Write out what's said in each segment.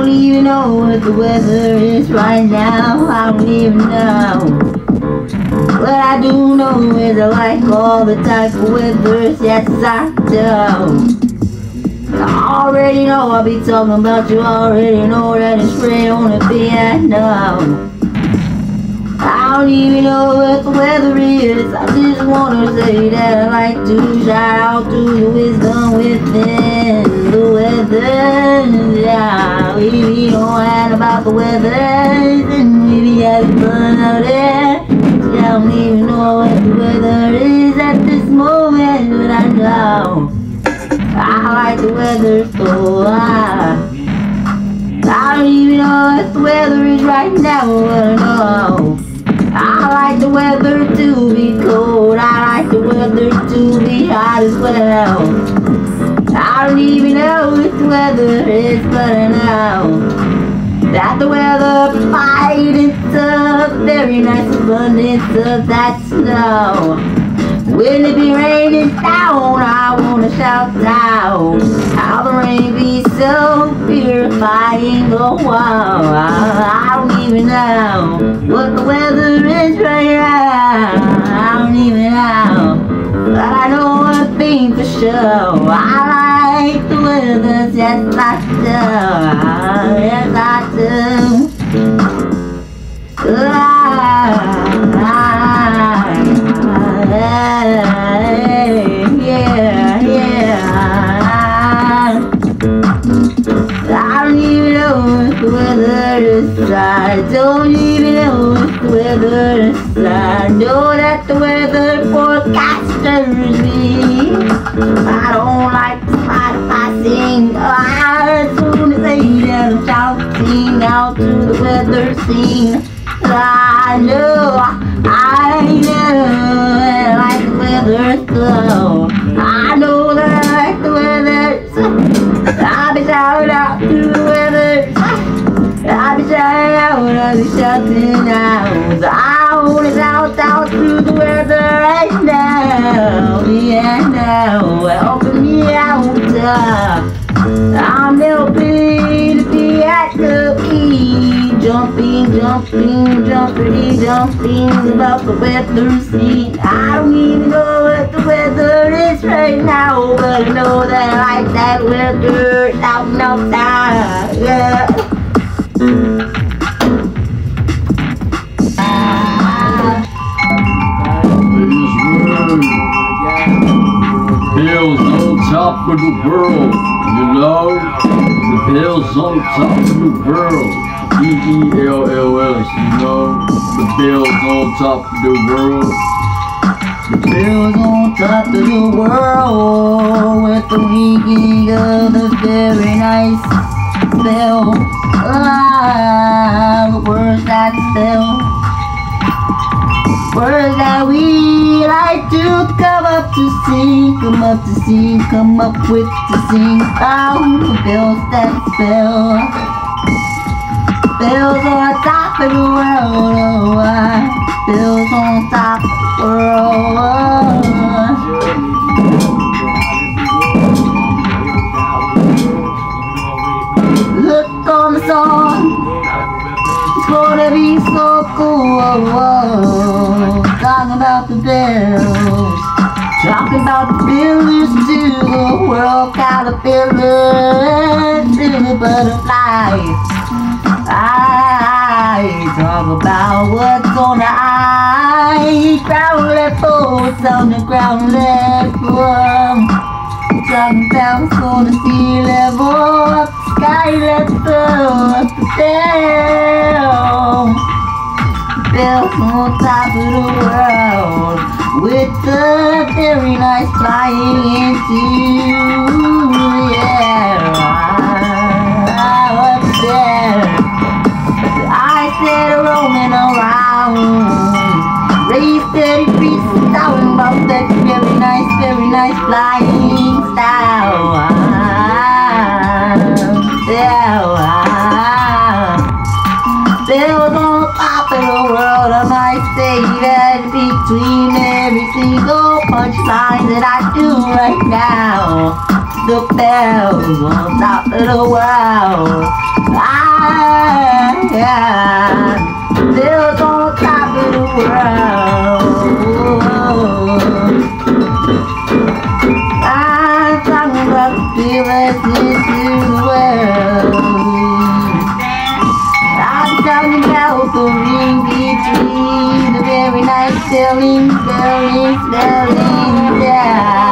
don't even know what the weather is right now. I don't even know. What I do know is I like all the type of weathers. Yes, I do. I already know I'll be talking about you. Already know that it's rain on the piano. I don't even know what the weather is. I just wanna say that I like to shout out to the wisdom within the weather. Yeah, we be knowing about the weather and we be having fun out there. I don't even know what the weather is at this moment, but I know. I like the weather so I, I don't even know what the weather is right now, but I know. I like the weather to be cold, I like the weather to be hot as well. I don't even know if the weather is, but I know that the weather provides a very nice abundance of that snow. Will it be raining down? I wanna shout out how the rain be so purifying. Oh wow, I don't even know what the weather is right now. I don't even know, but I know one thing for sure. I like the weather, yes I do, yes I do. Weather is I don't even know if the weather is I know that the weather forecasters me. I don't like the Spotify sing. I just wanna say that I'm shouting out to the weather scene. I know, I know, like the weather so. I know that I like the weather. I'll shouting out shouting out, I'll be shouting out. I wanna out to the weather right now, yeah now. Open me out. I'm helping to be at the key. Jumping, jumping, jumping, jumping about the weather scene. I don't even know the world, you know? The bills on top of the world. E-E-L-L-S, you know? The bills on top of the world. The bills on top of the world with the ringing of the very nice bell. Ah, the words that spell. Words that we like to come up to sing, come up to sing, come up with to sing. Oh, the bells that spell. Bells on top of the world, oh, ah, bells on top of the world. Look on the song. It's gonna be so cool. Bells. Talking about builders to the world caterpillar to the butterfly. I talk about what's on the eye. Ground level, on the ground level. About what's on the sea level, sky level, down. Bells on top of the world with the very nice flying into the air. Up there, I said roaming around. Raise steady, breeze down about that very nice, very nice flying style. Yeah. Bells on top might between every single punchline that I do right now. the bells of the world. Ah, yeah, very nice spelling, spelling,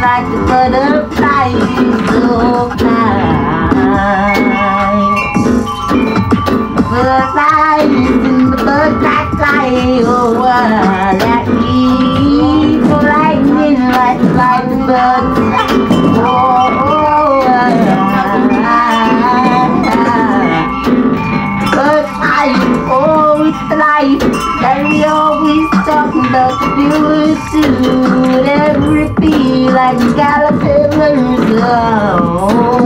like the butterflies so fly. Butterflies in the butterfly fly over that we lightning like like the birds. Oh, oh, life that we always talking about the beauty every like caterpillars. Oh,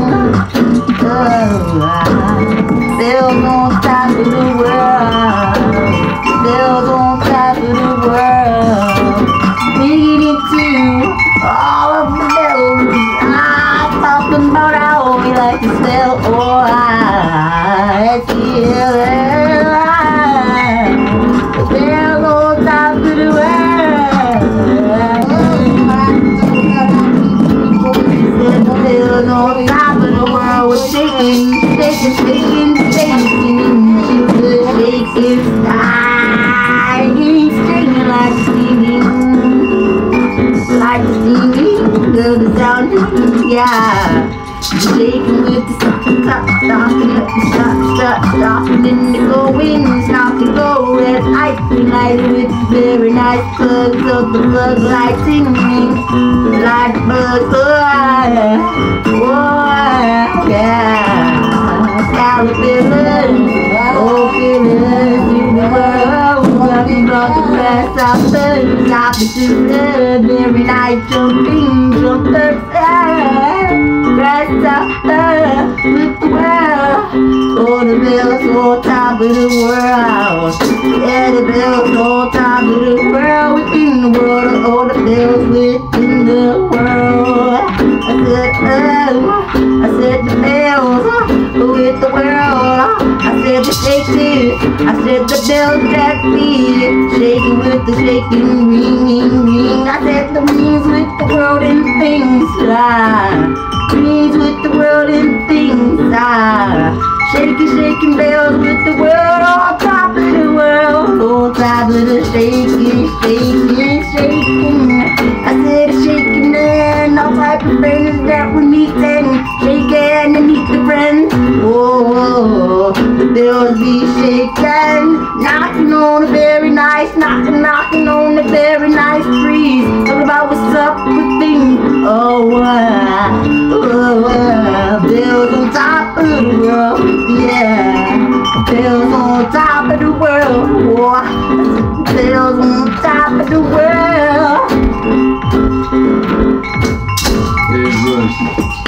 yeah. Shaking with the stop, stop, stopping at the stop, stop, stopping in the going, stop to go. Red light, green light with very nice plugs of the plug light singing, light plugs, oh, oh, yeah. Caterpillars, oh, feelings in the world. Nothing but the grasshoppers, hopping to the very night jumping, with the world. The on top of the world. Yeah, the world, within the world. The world. I said, I said the bells with the world. I said the bells that beat, shaking with the shaking, ringing, ring. I said the wings with the world and things fly, wings with the world and things fly. Shaking, shaking bells with the world on top of the world, on top of the shaking, the well. It was.